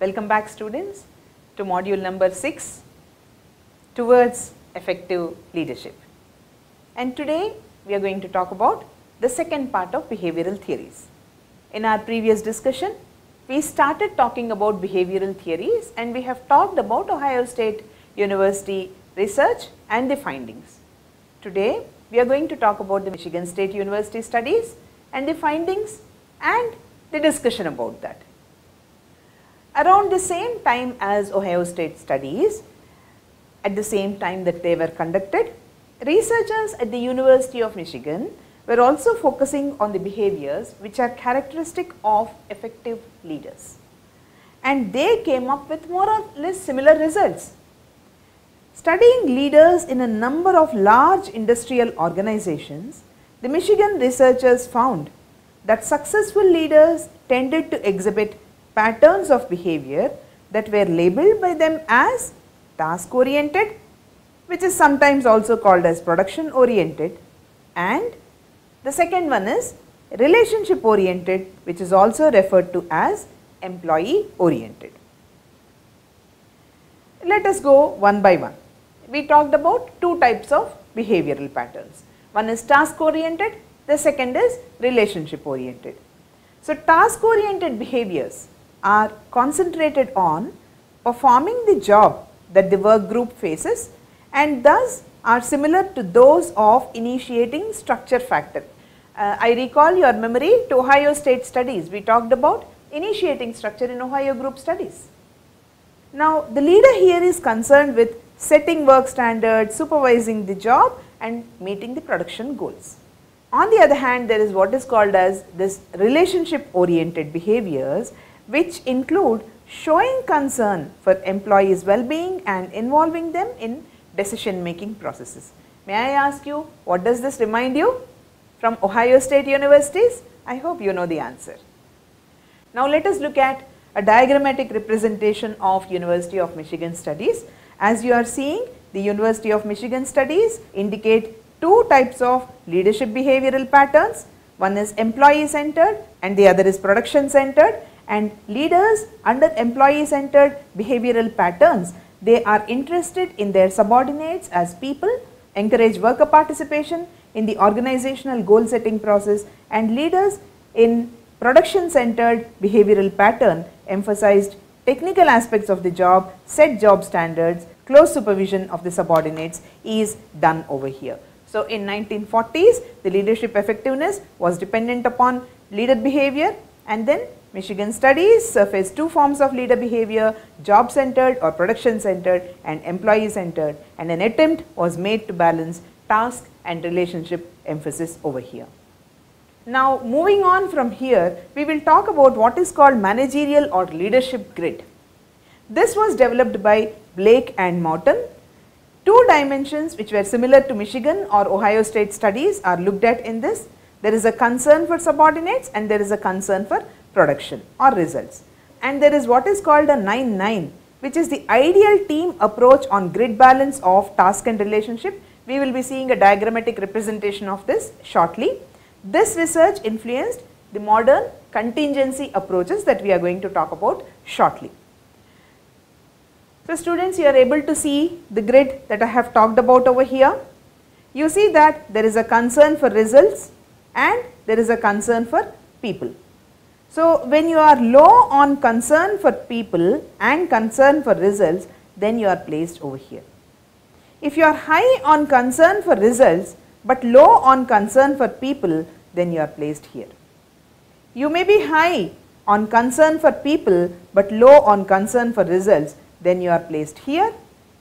Welcome back students to module number 6 towards effective leadership. And today we are going to talk about the second part of behavioral theories. In our previous discussion, we started talking about behavioral theories and we have talked about Ohio State University research and the findings. Today, we are going to talk about the Michigan State University studies and the findings and the discussion about that. Around the same time as Ohio State studies, at the same time that they were conducted, researchers at the University of Michigan were also focusing on the behaviors which are characteristic of effective leaders. And they came up with more or less similar results. Studying leaders in a number of large industrial organizations, the Michigan researchers found that successful leaders tended to exhibit patterns of behavior that were labeled by them as task oriented, which is sometimes also called as production oriented, and the second one is relationship oriented, which is also referred to as employee oriented. Let us go one by one. We talked about two types of behavioral patterns. One is task oriented, the second is relationship oriented. So, task oriented behaviors are concentrated on performing the job that the work group faces and thus are similar to those of initiating structure factor. Uh, I recall your memory to Ohio State studies. We talked about initiating structure in Ohio group studies. Now, the leader here is concerned with setting work standards, supervising the job and meeting the production goals. On the other hand, there is what is called as this relationship oriented behaviors which include showing concern for employees well-being and involving them in decision making processes. May I ask you what does this remind you from Ohio State Universities? I hope you know the answer. Now let us look at a diagrammatic representation of University of Michigan studies. As you are seeing the University of Michigan studies indicate two types of leadership behavioral patterns. One is employee centered and the other is production centered and leaders under employee centered behavioral patterns they are interested in their subordinates as people, encourage worker participation in the organizational goal setting process and leaders in production centered behavioral pattern emphasized technical aspects of the job, set job standards, close supervision of the subordinates is done over here. So, in 1940s the leadership effectiveness was dependent upon leader behavior and then Michigan studies surface two forms of leader behavior, job centered or production centered and employee centered and an attempt was made to balance task and relationship emphasis over here. Now moving on from here, we will talk about what is called managerial or leadership grid. This was developed by Blake and Mouton. Two dimensions which were similar to Michigan or Ohio State studies are looked at in this. There is a concern for subordinates and there is a concern for production or results. And there is what is called a 9-9 which is the ideal team approach on grid balance of task and relationship. We will be seeing a diagrammatic representation of this shortly. This research influenced the modern contingency approaches that we are going to talk about shortly. So students you are able to see the grid that I have talked about over here. You see that there is a concern for results and there is a concern for people. So, when you are low on concern for people and concern for results, then you are placed over here. If you are high on concern for results, but low on concern for people, then you are placed here. You may be high on concern for people, but low on concern for results, then you are placed here.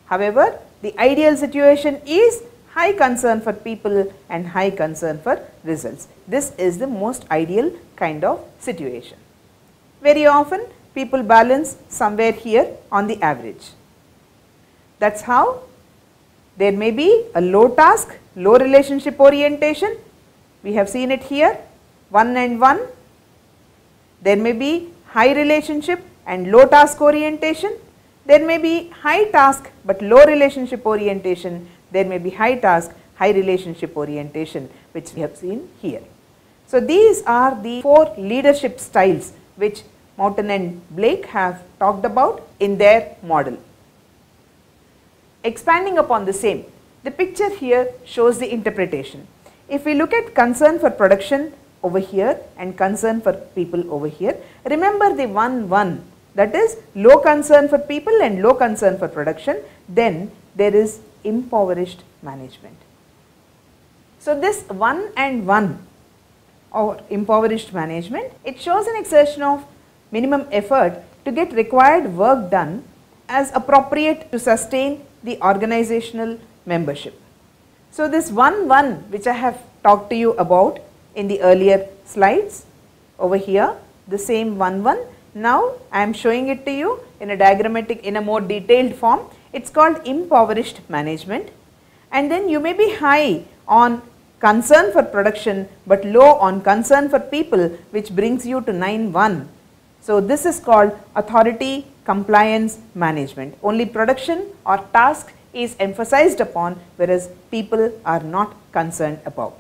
However, the ideal situation is high concern for people and high concern for results. This is the most ideal kind of situation. Very often people balance somewhere here on the average. That is how there may be a low task, low relationship orientation. We have seen it here 1 and 1. There may be high relationship and low task orientation. There may be high task but low relationship orientation. There may be high task, high relationship orientation which we have seen here. So, these are the four leadership styles which Mouton and Blake have talked about in their model. Expanding upon the same, the picture here shows the interpretation. If we look at concern for production over here and concern for people over here, remember the 1 1 that is low concern for people and low concern for production, then there is impoverished management. So, this 1 and 1 or impoverished management, it shows an exertion of minimum effort to get required work done as appropriate to sustain the organizational membership. So, this 1 1 which I have talked to you about in the earlier slides over here the same 1 1 now I am showing it to you in a diagrammatic in a more detailed form it is called impoverished management and then you may be high on concern for production but low on concern for people which brings you to 9 1. So, this is called authority compliance management only production or task is emphasized upon whereas people are not concerned about.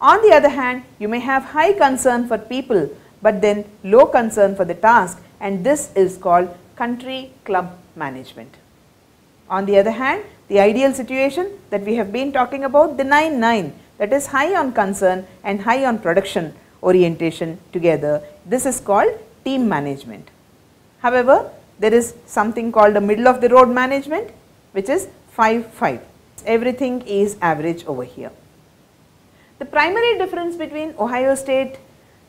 On the other hand you may have high concern for people but then low concern for the task and this is called country club management. On the other hand the ideal situation that we have been talking about the 9-9 that is high on concern and high on production orientation together. This is called team management. However, there is something called a middle of the road management which is 5-5. Everything is average over here. The primary difference between Ohio State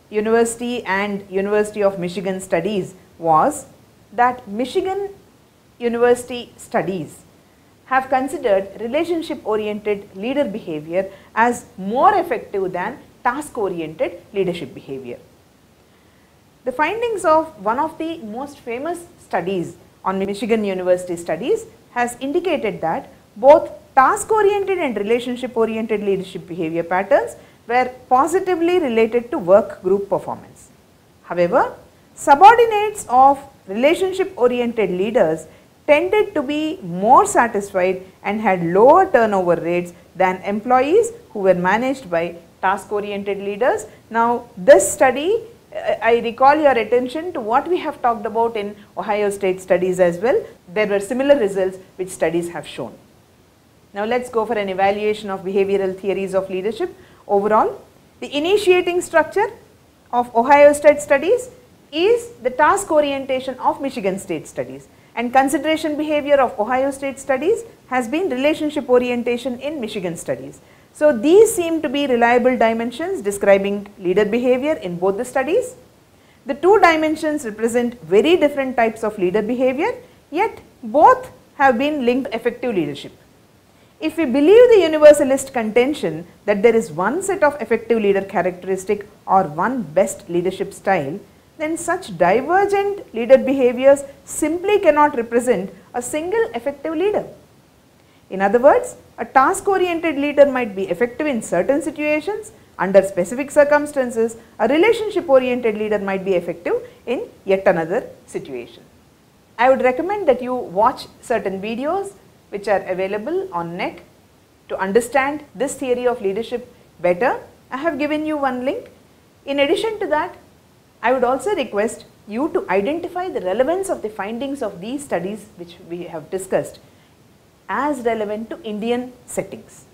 University and University of Michigan studies was that Michigan University studies have considered relationship oriented leader behavior as more effective than task oriented leadership behavior. The findings of one of the most famous studies on Michigan University studies has indicated that both task oriented and relationship oriented leadership behavior patterns were positively related to work group performance. However, subordinates of relationship oriented leaders tended to be more satisfied and had lower turnover rates than employees who were managed by task oriented leaders. Now this study uh, I recall your attention to what we have talked about in Ohio State studies as well. There were similar results which studies have shown. Now let us go for an evaluation of behavioral theories of leadership. Overall, the initiating structure of Ohio State studies is the task orientation of Michigan State studies and consideration behavior of Ohio State studies has been relationship orientation in Michigan studies. So, these seem to be reliable dimensions describing leader behavior in both the studies. The two dimensions represent very different types of leader behavior yet both have been linked effective leadership. If we believe the universalist contention that there is one set of effective leader characteristic or one best leadership style, then such divergent leader behaviors simply cannot represent a single effective leader. In other words, a task oriented leader might be effective in certain situations under specific circumstances, a relationship oriented leader might be effective in yet another situation. I would recommend that you watch certain videos which are available on net to understand this theory of leadership better. I have given you one link. In addition to that, I would also request you to identify the relevance of the findings of these studies which we have discussed as relevant to Indian settings.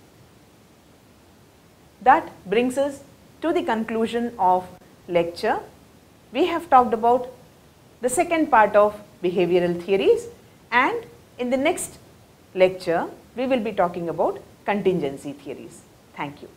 That brings us to the conclusion of lecture. We have talked about the second part of behavioral theories and in the next lecture we will be talking about contingency theories. Thank you.